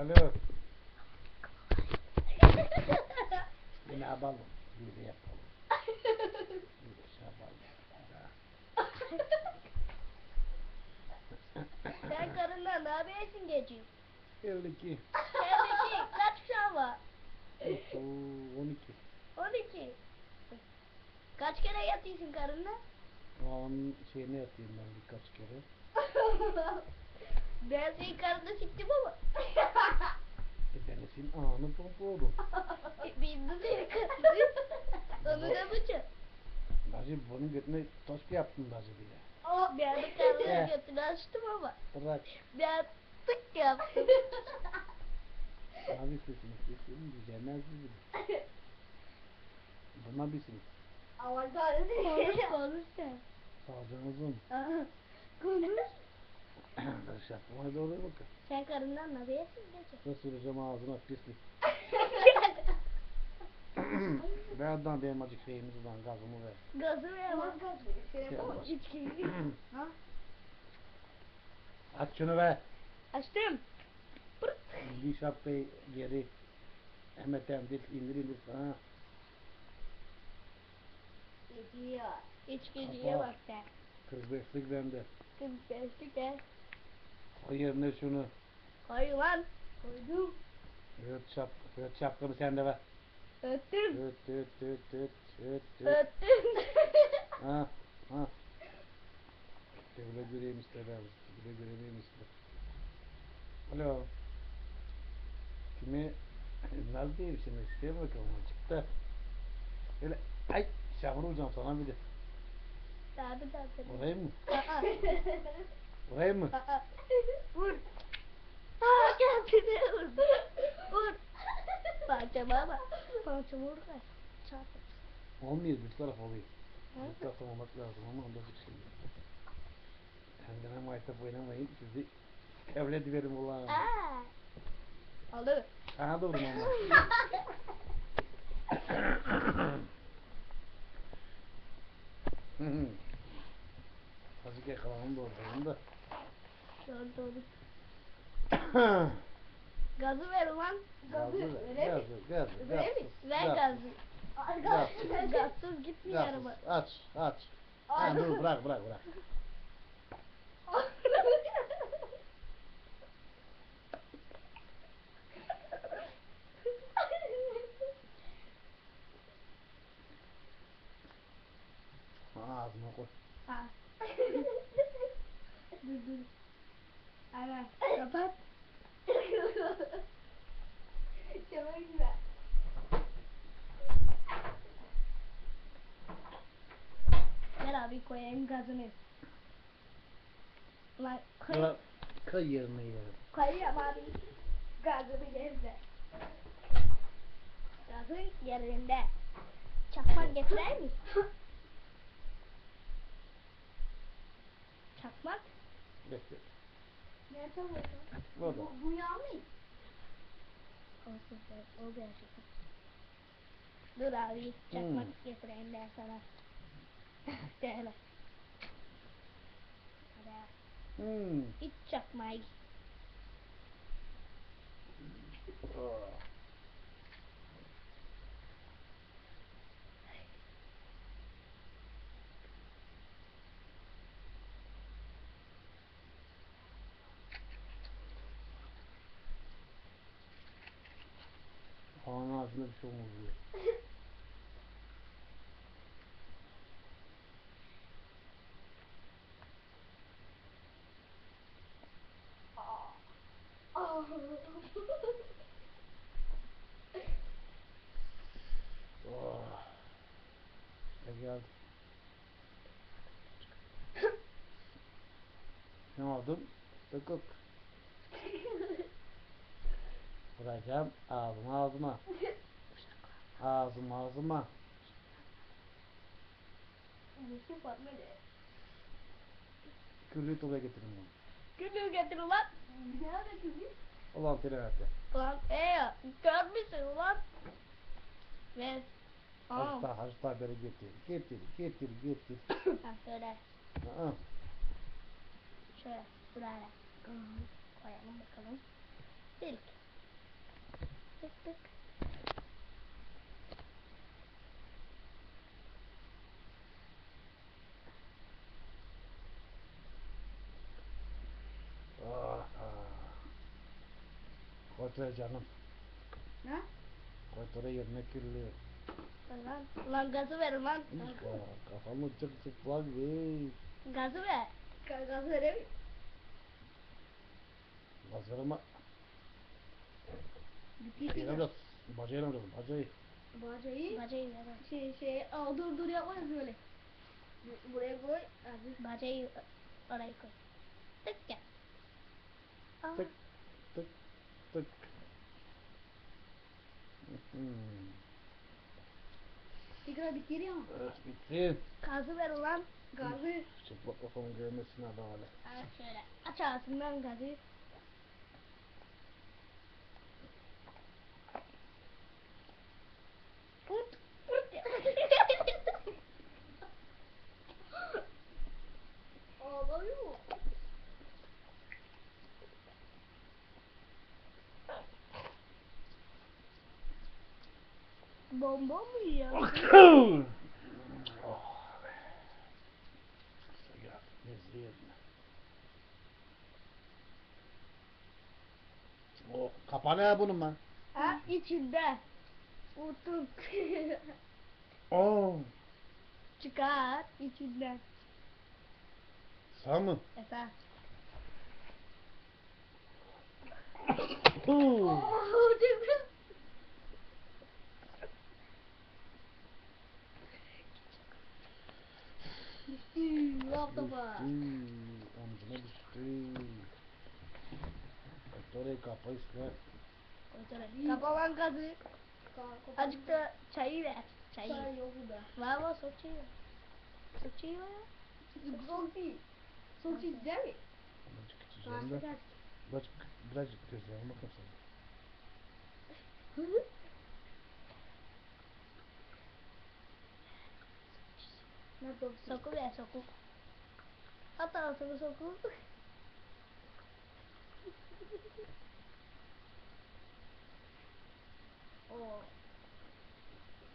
Alo. Yine yapalım. Bir de yapalım. Bir de şey yapalım. Sen karından ne yapıyorsun gece? 52. Evdeki kaç kuşağın var? Oo, 12. 12. Kaç kere yatıyorsun karınla? Onun şeyine yatayım ben birkaç kere. ben senin karında siktim ama. E ben de senin anı pompa oldum. Biz de seni karında. Onu da bıçak. Bacı bunun götüne toş bir yaptım bacı bile. Ben de karnının Eh. götünü açtım ama. Bırak. Ben tık yaptım. Abi sesini sesini düzenmez gibi. Buna bilsin. Ama konuş konuş sen. Sağcanızın. Barış yapmaya doğru bakın. Sen karından ne yapıyorsun gece? Nasıl süreceğim ağzına pislik. Birazdan benim acık şeyimiz olan gazımı ver. Gazı ver ama. Şey. İçkiyi. Ha? Aç şunu ver. Açtım. Pırt. Bir şapkayı geri. Hemen emdir indir indir. Ha. Gidiyor. Kapat. bak sen. 45'lik bende. Kız beşlik de. Koy yerine şunu. Koy lan. Koydum. Öt şap, öt şapkanı sen de ver. Öttüm. Öt öt öt öt öt öt. Öttüm. Ha ha. Devre göreyim iste ben. Devre göreyim iste. Alo. Kimi Ünlal değil şimdi şey bakalım çıktı. Öyle ay şahır hocam sana bir de. Tabi tabi. Orayı mı? Aa. Orayı mı? Aa. Vur. Aa kendine vurdu. Vur. Parçama bak. Parçama vur. kaç. Çarp. Olmuyor bir taraf oluyor. Bir taraf olmak lazım ama onda bir şey yok. Kendine maytap oynamayın sizi kabul ediverim ulan. Aa. Alır. Sana doğru ama. Azıcık yakalanım da oradayım da. Doğru doğru. Gazı ver ulan. Gazı ver, Verir mi? gazı, gazı, gazsız, Ver gazı. Gazsız. Gitmiyor araba. Aç, aç. Ha, dur bırak, bırak, bırak. Ağzına koy. Ha. dur dur. Evet. Kapat. Çok güzel. Ver abi koyayım gazını. Ulan koy. Ulan, Kay yerine yerim. Koyayım abi. Gazını yerine. Gazın yerinde. Çakmak getirer mi? Çakmak? Bekle. Nerede oldu? Burada. Bu, bu yağ mı? Olsun o gerçekten. Dur abi, çakmak Hmm. getireyim ben sana. Şöyle. Hmm. iç çakmağı. Ah. Havanın ağzında bir şey olmaz diyor. Oh. Ne geldi? Ne aldım? Tıkık. Vuracağım ağzıma ağzıma. Ağzıma ağzıma. Küllüğü oraya getirin bunu. Gülü getir ulan. Nerede gülü? Ulan tilavete. Ulan eee, kör müsün ulan? Aa, Hasta hasta haberi getir. Getir getir getir. ha, şöyle, Aa, şöyle. Buraya. Koyalım bakalım. İlk. Tık tık. Ah. Koy canım. Ne? Koy yerine kirli. Lan, lan gazı ver lan. Ah, Kafamı çık çıplak değil. Gazı ver. Gazı vereyim. Hazırıma. Bitti. Şeyine biraz. Bacayla biraz. Bacayı. Bacayı. Bacayı. Şey şey al dur dur yapmayız böyle. Bu- Buraya koy. Abi. Bacayı oraya koy. Tık ya. Aa, Tık. Tık. Tık. Hmm. Tekrar bitiriyor mu? Eh, Bitti. Gazı ver ulan. Gazı. Çıplak kafamı görmesin adalet. Ha şöyle. Aç ağzından gazı. Bomba mı yiyor? Oh. Kapanı ya bunun ben. Ha içinde. Utuk. Oh. Çıkar içinden. Sağ mı? Efendim. Oh. Bu? Omzuna düştü. Doktora kapı ister. Kapalan gazı. Azıcık da çayı ver. Çayı. Çay yok burada. Var var soğuk çayı. Soğuk çayı ver ya. Soğuk değil. Soğuk çayı güzel mi? Birazcık. Birazcık, gözlerine bakın sen. Soku ver soku. Hatta altını soku. Oo.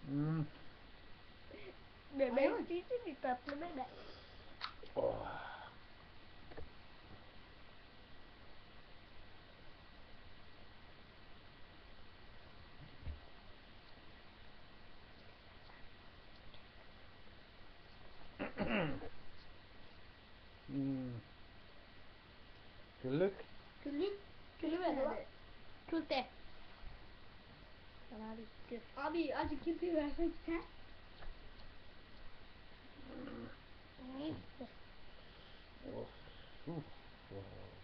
Hmm. Bebek cici bir tatlı bebek. Oh. hmm. Güllük. Küllük. Külü ver hadi. Kül de. Sana abi. Abi azıcık kirpi versen sen. Of. Uf. Oh.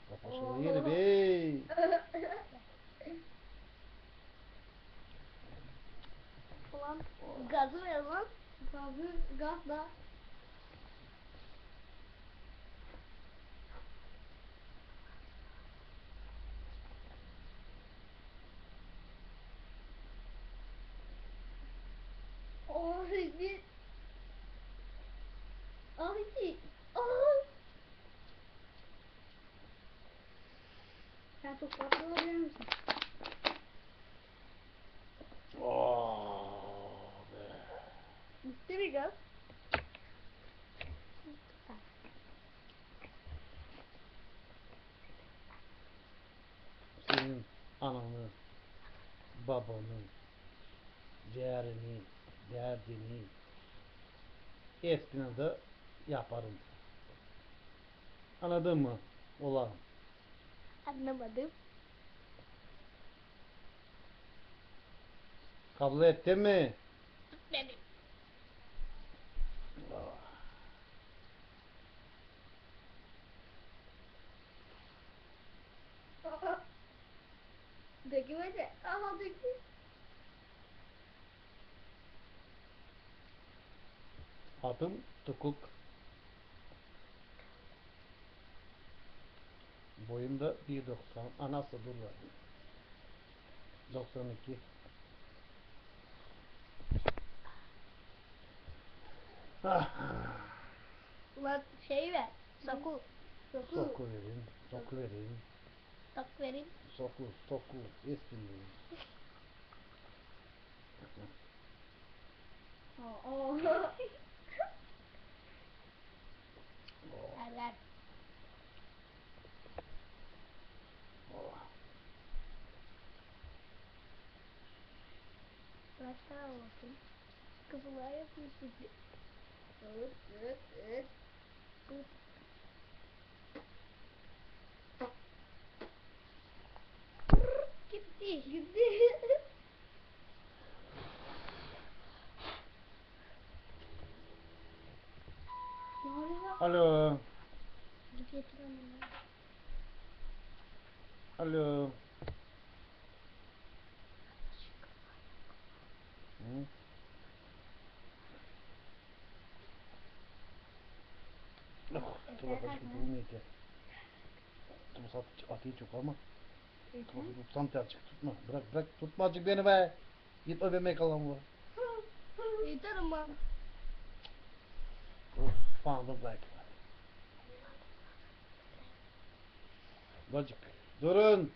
Kafasını yeri bey. Ulan gazı ver lan. Gazı gazla. Oh, bir... Abi, oh. Sen çok misin? Oh be. Bitti mi gaz? Senin ananı, babanı, ciğerini, derdini eskiden de yaparım. Anladın mı? Ulan. Anlamadım. Kabul ettin mi? Benim. Ah. Adım Tukuk. Boyum da 1.90. Anası dur var. 92. Ah. Ulan şey ver. Saku. Soku. Soku verin. Soku verin. Tak vereyim. Soku, soku, espriyi. Oo. Oh, oh. Biraz daha olsun. Kapılar yapmışız. Evet, evet, evet. Evet. Gitti. Gitti. ne oluyor? Alo, Git alo. Hı? Oh, dur bakalım ki. Dur sat atıyı çok ama. Dur tutsam tercih tutma. Bırak bırak tutma azıcık beni be. Gitme be kalan bu. Yeter ama. Of, found the Bacık. Durun.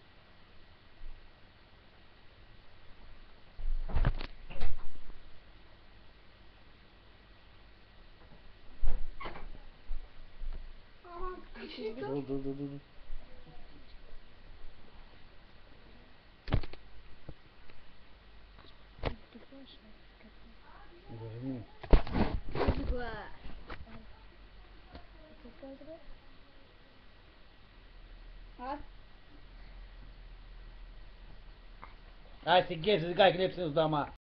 Dur dur dur dur. Görünmüyor. Çocuk var. At. Ay siz gel siz kaykın hepsiniz de ama.